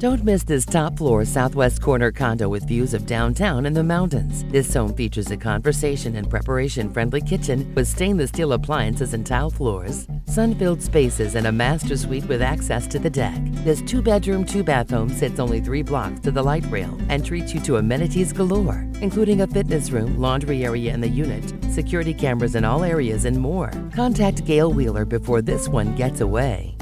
Don't miss this top floor southwest corner condo with views of downtown and the mountains. This home features a conversation and preparation friendly kitchen with stainless steel appliances and tile floors, sun filled spaces, and a master suite with access to the deck. This two bedroom, two bath home sits only three blocks to the light rail and treats you to amenities galore, including a fitness room, laundry area in the unit, security cameras in all areas, and more. Contact Gail Wheeler before this one gets away.